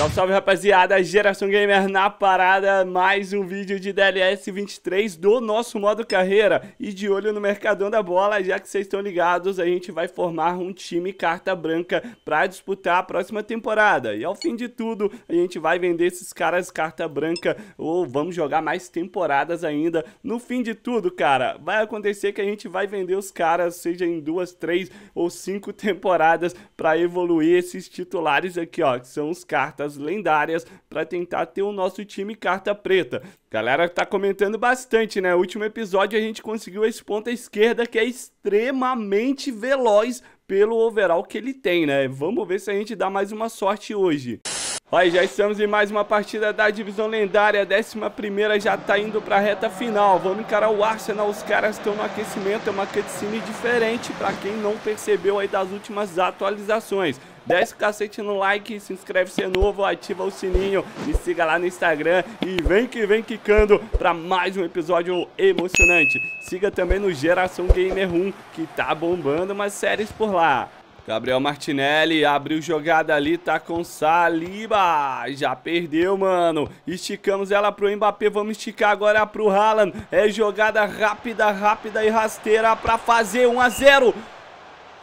Salve, salve rapaziada, Geração Gamer na parada, mais um vídeo de DLS 23 do nosso modo carreira. E de olho no Mercadão da Bola, já que vocês estão ligados, a gente vai formar um time carta branca para disputar a próxima temporada. E ao fim de tudo, a gente vai vender esses caras carta branca ou vamos jogar mais temporadas ainda, no fim de tudo, cara, vai acontecer que a gente vai vender os caras, seja em duas, três ou cinco temporadas para evoluir esses titulares aqui, ó, que são os cartas cartas lendárias para tentar ter o nosso time carta preta. Galera tá comentando bastante, né? Último episódio a gente conseguiu esse ponta esquerda que é extremamente veloz pelo overall que ele tem, né? Vamos ver se a gente dá mais uma sorte hoje. Olha, já estamos em mais uma partida da divisão lendária, a 11 já tá indo pra reta final. Vamos encarar o Arsenal, os caras estão no aquecimento, é uma cutscene diferente para quem não percebeu aí das últimas atualizações. Desce o cacete no like, se inscreve se é novo, ativa o sininho, me siga lá no Instagram e vem que vem quicando para mais um episódio emocionante. Siga também no Geração Gamer 1, que tá bombando umas séries por lá. Gabriel Martinelli abriu jogada ali, tá com Saliba. Já perdeu, mano. Esticamos ela pro Mbappé, vamos esticar agora pro Haaland. É jogada rápida, rápida e rasteira pra fazer 1 a 0.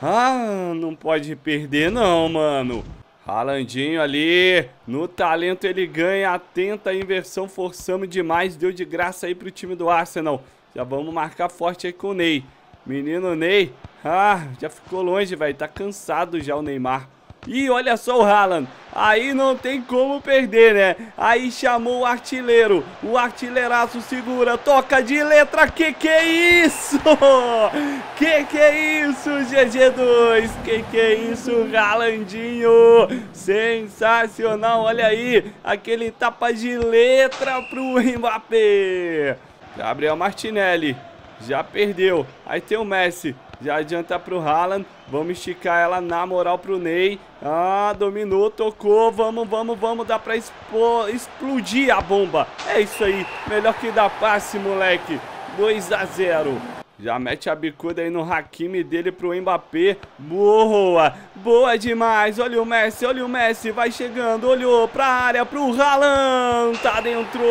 Ah, não pode perder não, mano. Haalandinho ali, no talento ele ganha, tenta a inversão, forçamos demais, deu de graça aí pro time do Arsenal. Já vamos marcar forte aí com o Ney. Menino Ney, ah, já ficou longe, velho. Tá cansado já o Neymar. E olha só o Haaland. Aí não tem como perder, né? Aí chamou o artilheiro. O artilheiraço segura. Toca de letra. Que que é isso? Que que é isso, GG2? Que que é isso, Haalandinho? Sensacional. Olha aí. Aquele tapa de letra pro Mbappé. Gabriel Martinelli. Já perdeu. Aí tem o Messi. Já adianta pro Haaland. Vamos esticar ela na moral pro Ney. Ah, dominou, tocou. Vamos, vamos, vamos. Dá pra explodir a bomba. É isso aí. Melhor que dar passe, moleque. 2 a 0. Já mete a bicuda aí no Hakimi dele pro Mbappé. Boa! Boa demais! Olha o Messi, olha o Messi. Vai chegando, olhou pra área, pro Haaland. Tá dentro.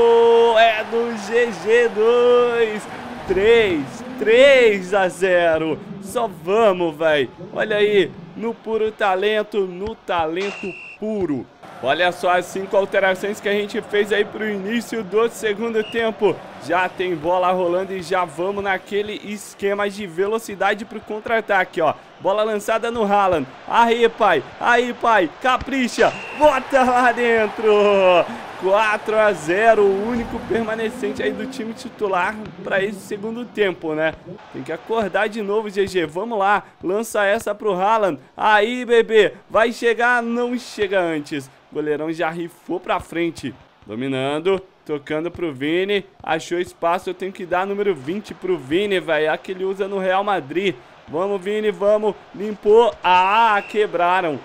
É do GG2. 3, 3 a 0. Só vamos, velho. Olha aí, no puro talento, no talento puro. Olha só as cinco alterações que a gente fez aí pro início do segundo tempo. Já tem bola rolando e já vamos naquele esquema de velocidade pro contra-ataque, ó. Bola lançada no Haaland. Aí, pai. Aí, pai. Capricha. Bota lá dentro. 4 a 0, o único permanecente aí do time titular para esse segundo tempo, né? Tem que acordar de novo, GG. Vamos lá, lança essa pro Haaland. Aí, bebê, vai chegar, não chega antes. O goleirão já rifou pra frente. Dominando, tocando pro Vini. Achou espaço, eu tenho que dar número 20 pro Vini, velho. A que ele usa no Real Madrid. Vamos, Vini, vamos. Limpou. Ah, quebraram.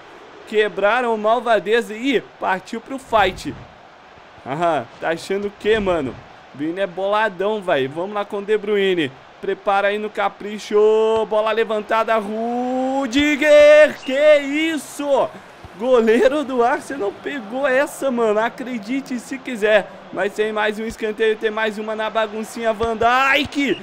Quebraram o malvadeza. Ih, partiu pro fight. Aham, tá achando o que, mano? Vini é boladão, velho. Vamos lá com o De Bruyne. Prepara aí no capricho. Bola levantada. Rudiger. Que isso? Goleiro do Arsenal pegou essa, mano. Acredite se quiser. Mas tem mais um escanteio. Tem mais uma na baguncinha. Van Dijk.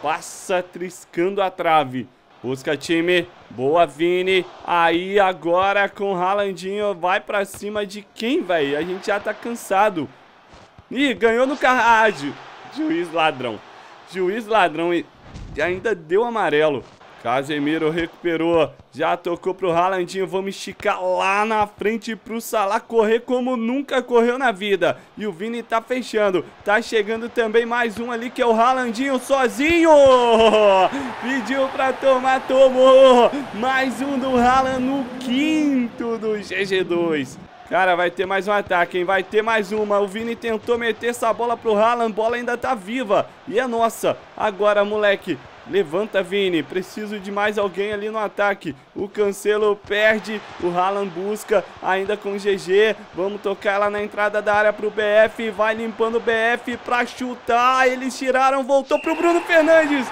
Passa triscando a trave. Busca time. Boa, Vini. Aí, agora com o Haalandinho. Vai pra cima de quem, velho? A gente já tá cansado. Ih, ganhou no carrado. Juiz ladrão. Juiz ladrão. E ainda deu amarelo. Casemiro recuperou, já tocou pro Haalandinho, vamos esticar lá na frente pro Salah correr como nunca correu na vida. E o Vini tá fechando, tá chegando também mais um ali que é o Haalandinho sozinho. Pediu pra tomar, tomou. Mais um do Haaland no quinto do GG2. Cara, vai ter mais um ataque, hein? Vai ter mais uma. O Vini tentou meter essa bola pro Haaland, bola ainda tá viva. E é nossa. Agora, moleque, Levanta, Vini. Preciso de mais alguém ali no ataque. O Cancelo perde. O Haaland busca ainda com GG. Vamos tocar lá na entrada da área pro BF. Vai limpando o BF pra chutar. Eles tiraram. Voltou pro Bruno Fernandes.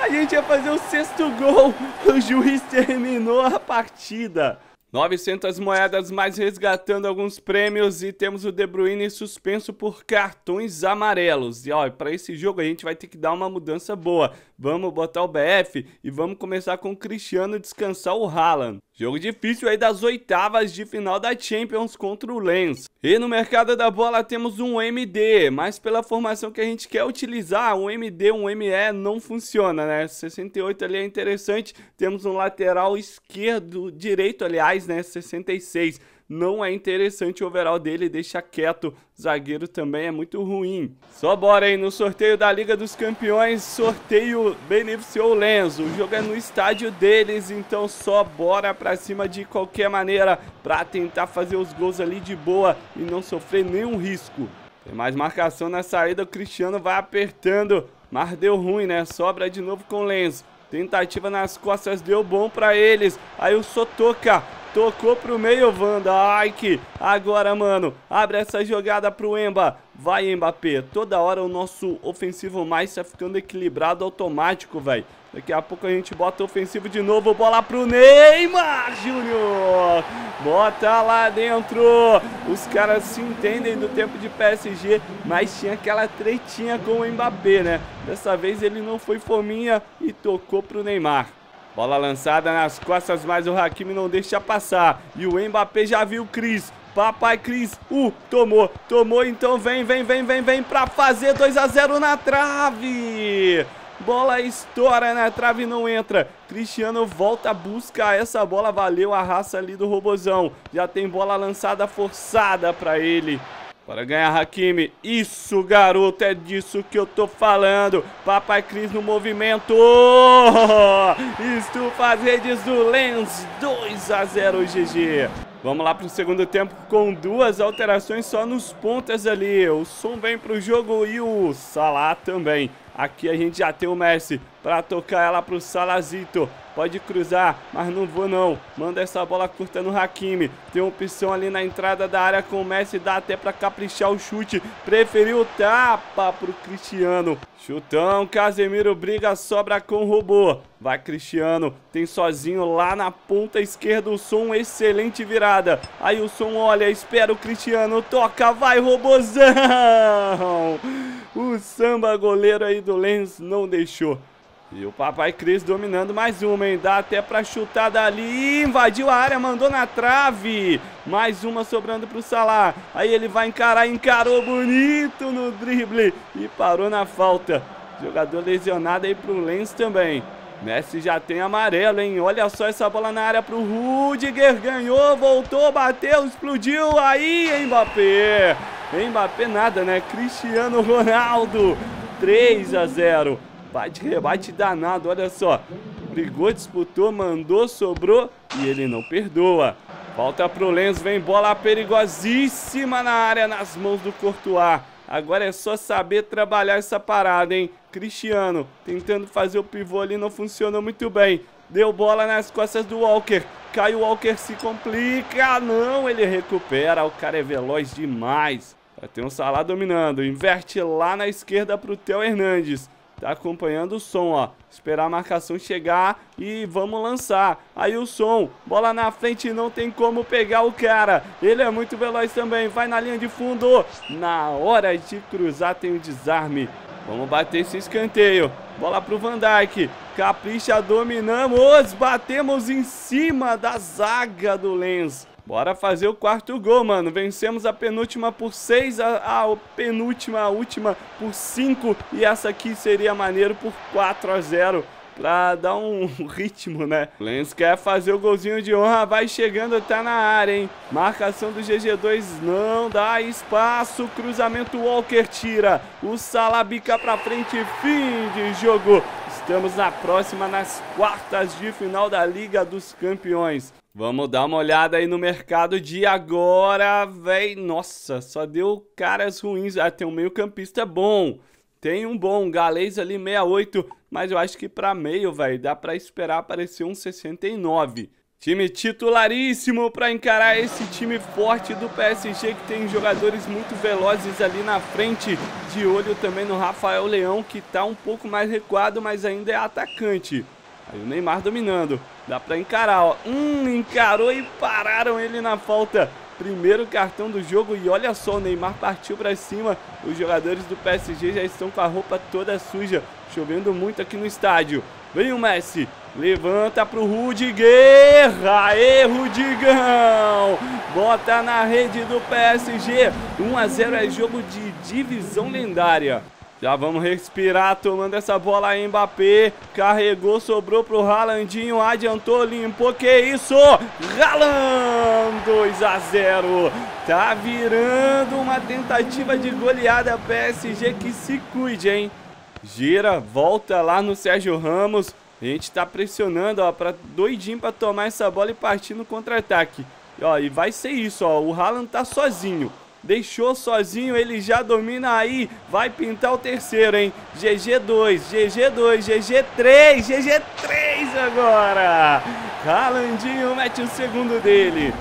A gente ia fazer o sexto gol. O juiz terminou a partida. 900 moedas mais resgatando alguns prêmios e temos o De Bruyne suspenso por cartões amarelos. E ó, para esse jogo a gente vai ter que dar uma mudança boa. Vamos botar o BF e vamos começar com o Cristiano descansar o Haaland. Jogo difícil aí das oitavas de final da Champions contra o Lens. E no mercado da bola temos um MD, mas pela formação que a gente quer utilizar, um MD, um ME não funciona, né? 68 ali é interessante, temos um lateral esquerdo, direito aliás, né? 66 não é interessante o overall dele, deixa quieto. Zagueiro também é muito ruim. Só bora aí no sorteio da Liga dos Campeões. Sorteio beneficiou o Lenzo. O jogo é no estádio deles, então só bora pra cima de qualquer maneira pra tentar fazer os gols ali de boa e não sofrer nenhum risco. Tem mais marcação na saída, o Cristiano vai apertando, mas deu ruim, né? Sobra de novo com o Lenzo. Tentativa nas costas deu bom pra eles. Aí o Sotoca Tocou pro meio, Van Dijk. Agora, mano, abre essa jogada pro Emba. Vai, Mbappé. Toda hora o nosso ofensivo mais tá ficando equilibrado automático, velho. Daqui a pouco a gente bota ofensivo de novo. Bola pro Neymar Júnior. Bota lá dentro. Os caras se entendem do tempo de PSG, mas tinha aquela tretinha com o Mbappé, né? Dessa vez ele não foi fominha e tocou pro Neymar. Bola lançada nas costas, mas o Hakimi não deixa passar. E o Mbappé já viu o Cris. Papai Cris, uh, tomou, tomou, então vem, vem, vem, vem, vem pra fazer 2 a 0 na trave. Bola estoura na trave não entra. Cristiano volta, busca essa bola, valeu a raça ali do Robozão. Já tem bola lançada forçada pra ele. Para ganhar Hakimi. Isso, garoto, é disso que eu tô falando. Papai Cris no movimento. Isto faz redes do Lens. 2 a 0 GG. Vamos lá para o segundo tempo com duas alterações só nos pontas ali. O Som vem para o jogo e o Salah também. Aqui a gente já tem o Messi para tocar ela para o Salazito. Pode cruzar, mas não vou não. Manda essa bola curta no Hakimi. Tem opção ali na entrada da área com o Messi. Dá até para caprichar o chute. Preferiu tapa para o Cristiano. Chutão, Casemiro briga, sobra com o robô. Vai Cristiano, tem sozinho lá na ponta esquerda o som, excelente virada. Aí o som olha, espera o Cristiano, toca, vai robôzão. O samba goleiro aí do Lens não deixou. E o Papai Cris dominando mais uma, hein? Dá até pra chutar dali. Invadiu a área, mandou na trave. Mais uma sobrando pro Salah. Aí ele vai encarar, encarou bonito no drible. E parou na falta. Jogador lesionado aí pro Lens também. Messi já tem amarelo, hein? Olha só essa bola na área pro Rudiger. Ganhou, voltou, bateu, explodiu. Aí, Mbappé. Mbappé nada, né? Cristiano Ronaldo. 3 a 0. Bate rebate danado, olha só. Brigou, disputou, mandou, sobrou e ele não perdoa. Volta pro Lens, vem bola perigosíssima na área, nas mãos do Courtois. Agora é só saber trabalhar essa parada, hein? Cristiano tentando fazer o pivô ali, não funcionou muito bem. Deu bola nas costas do Walker. Caio Walker se complica. Não, ele recupera. O cara é veloz demais. Tem um Salah dominando. Inverte lá na esquerda pro Theo Hernandes. Acompanhando o som, ó. Esperar a marcação chegar e vamos lançar. Aí o som, bola na frente, não tem como pegar o cara. Ele é muito veloz também, vai na linha de fundo. Na hora de cruzar tem o desarme. Vamos bater esse escanteio. Bola pro Van Dijk. Capricha, dominamos. Batemos em cima da zaga do Lens. Bora fazer o quarto gol, mano. Vencemos a penúltima por 6, a, a penúltima, a última por 5. E essa aqui seria maneiro por 4 a 0 pra dar um ritmo, né? Lens quer fazer o golzinho de honra, vai chegando, tá na área, hein? Marcação do GG2 não dá espaço, cruzamento Walker tira, o Salabica pra frente, fim de jogo. Estamos na próxima, nas quartas de final da Liga dos Campeões. Vamos dar uma olhada aí no mercado de agora, véi. Nossa, só deu caras ruins. Ah, tem um meio campista bom. Tem um bom, galês ali 68, mas eu acho que para meio, velho, dá para esperar aparecer um 69. Time titularíssimo para encarar esse time forte do PSG que tem jogadores muito velozes ali na frente. De olho também no Rafael Leão que tá um pouco mais recuado, mas ainda é atacante. Aí o Neymar dominando. Dá pra encarar, ó. Hum, encarou e pararam ele na falta. Primeiro cartão do jogo e olha só, o Neymar partiu pra cima. Os jogadores do PSG já estão com a roupa toda suja. Chovendo muito aqui no estádio. Vem o Messi. Levanta pro Rudiger. Aê, Rudigão. Bota na rede do PSG. 1 a 0 é jogo de divisão lendária. Já vamos respirar, tomando essa bola aí, Mbappé. Carregou, sobrou pro Ralandinho, adiantou, limpou, que isso? Haaland, 2 a 0. Tá virando uma tentativa de goleada PSG que se cuide, hein? Gira, volta lá no Sérgio Ramos. A gente tá pressionando, ó, pra, doidinho pra tomar essa bola e partir no contra-ataque. Ó, e vai ser isso, ó. O Haaland tá sozinho deixou sozinho, ele já domina aí, vai pintar o terceiro, hein? GG2, GG2, GG3, GG3 agora! Ralandinho mete o segundo dele.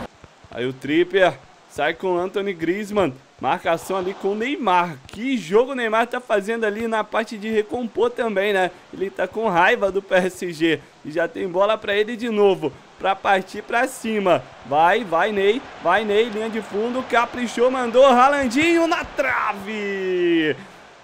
Aí o Tripper sai com o Anthony Griezmann, marcação ali com o Neymar. Que jogo o Neymar tá fazendo ali na parte de recompor também, né? Ele tá com raiva do PSG e já tem bola para ele de novo para partir para cima. Vai, vai Ney, vai Ney, linha de fundo, caprichou, mandou Ralandinho na trave.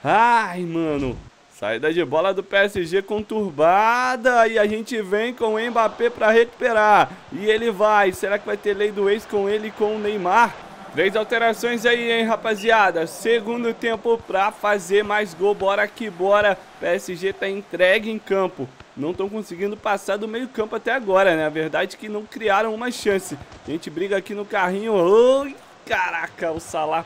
Ai, mano. Saída de bola do PSG conturbada e a gente vem com o Mbappé para recuperar. E ele vai. Será que vai ter lei do ex com ele com o Neymar? Três alterações aí, hein, rapaziada. Segundo tempo para fazer mais gol. Bora que bora. PSG tá entregue em campo não estão conseguindo passar do meio campo até agora, né? A verdade é que não criaram uma chance. A gente briga aqui no carrinho. Oi, caraca, o Salah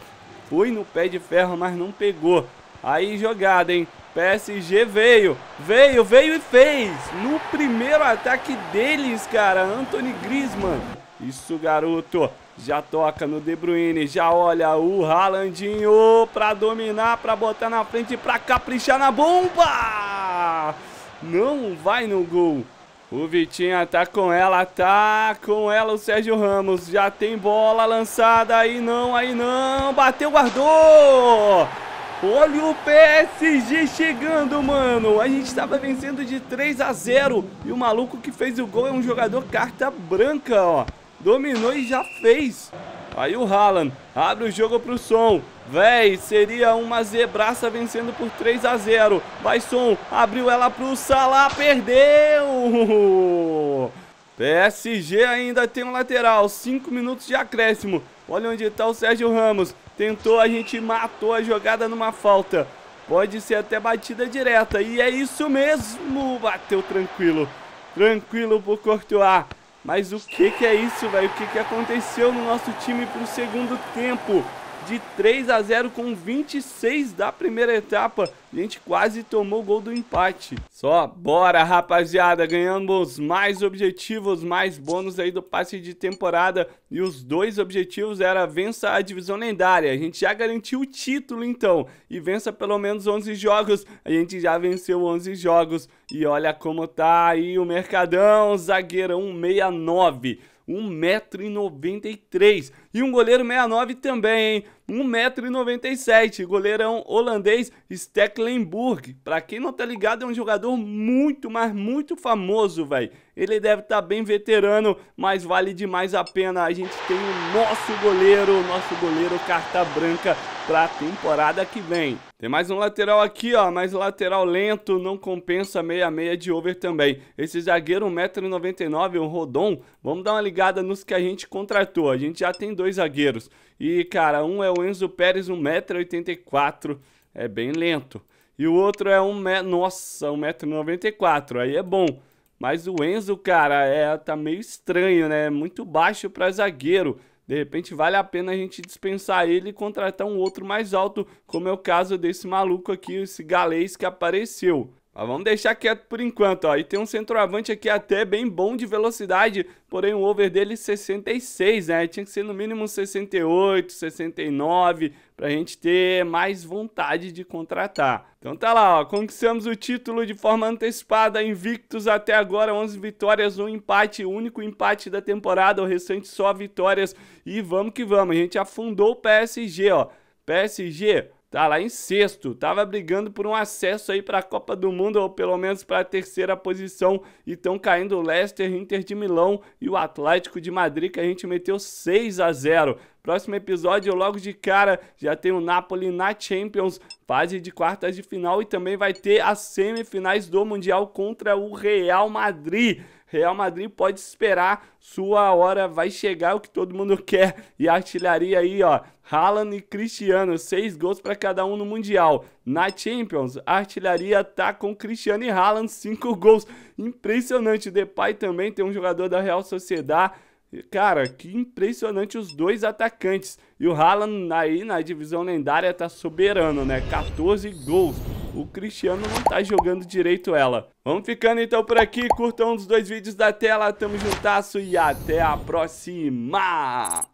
foi no pé de ferro, mas não pegou. Aí jogada, hein? PSG veio, veio, veio e fez. No primeiro ataque deles, cara, Anthony Griezmann. Isso, garoto. Já toca no De Bruyne, já olha o Haalandinho pra dominar, pra botar na frente, pra caprichar na bomba. Não vai no gol. O Vitinha tá com ela, tá com ela o Sérgio Ramos. Já tem bola lançada, aí não, aí não. Bateu, guardou. Olha o PSG chegando, mano. A gente tava vencendo de 3 a 0. E o maluco que fez o gol é um jogador carta branca, ó. Dominou e já fez. Aí o Haaland abre o jogo pro som. Véi, seria uma zebraça vencendo por 3 a 0. Vai som, abriu ela pro Salah, perdeu. PSG ainda tem um lateral, 5 minutos de acréscimo. Olha onde está o Sérgio Ramos. Tentou, a gente matou a jogada numa falta. Pode ser até batida direta. E é isso mesmo. Bateu tranquilo. Tranquilo pro Courtois. Mas o que que é isso, velho? O que que aconteceu no nosso time pro segundo tempo? De 3 a 0 com 26 da primeira etapa. A gente quase tomou o gol do empate. Só bora, rapaziada. Ganhamos mais objetivos, mais bônus aí do passe de temporada. E os dois objetivos era vença a divisão lendária. A gente já garantiu o título, então. E vença pelo menos 11 jogos. A gente já venceu 11 jogos. E olha como tá aí o Mercadão, zagueiro 169. 1,93m. E um goleiro 69 também, hein? 1,97m. Goleirão holandês Stecklenburg. Pra quem não tá ligado, é um jogador muito, mas muito famoso, velho. Ele deve estar tá bem veterano, mas vale demais a pena. A gente tem o nosso goleiro, o nosso goleiro carta branca pra temporada que vem. Tem mais um lateral aqui, ó, mas lateral lento, não compensa meia-meia de over também. Esse zagueiro 1,99m, o Rodon, vamos dar uma ligada nos que a gente contratou. A gente já tem dois zagueiros. E, cara, um é o Enzo Pérez, 1,84m, é bem lento. E o outro é um, nossa, 1,94m, aí é bom. Mas o Enzo, cara, é, tá meio estranho, né? Muito baixo para zagueiro. De repente vale a pena a gente dispensar ele e contratar um outro mais alto, como é o caso desse maluco aqui, esse galês que apareceu. Mas vamos deixar quieto por enquanto, ó. E tem um centroavante aqui até bem bom de velocidade, porém o over dele 66, né? Tinha que ser no mínimo 68, 69, pra gente ter mais vontade de contratar. Então tá lá, ó. Conquistamos o título de forma antecipada, invictos até agora, 11 vitórias, um empate, único empate da temporada, o restante só vitórias. E vamos que vamos, a gente afundou o PSG, ó. PSG tá lá em sexto, tava brigando por um acesso aí para a Copa do Mundo ou pelo menos para a terceira posição e estão caindo o Leicester, Inter de Milão e o Atlético de Madrid que a gente meteu 6 a 0. Próximo episódio, logo de cara, já tem o Napoli na Champions, fase de quartas de final e também vai ter as semifinais do Mundial contra o Real Madrid. Real Madrid pode esperar, sua hora vai chegar, o que todo mundo quer. E a artilharia aí, ó, Haaland e Cristiano, seis gols para cada um no Mundial. Na Champions, a artilharia tá com Cristiano e Haaland, cinco gols. Impressionante. Depay também tem um jogador da Real Sociedade. Cara, que impressionante os dois atacantes. E o Haaland aí na divisão lendária tá soberano, né? 14 gols o Cristiano não tá jogando direito ela. Vamos ficando então por aqui, curtam dos dois vídeos da tela, tamo juntasso e até a próxima!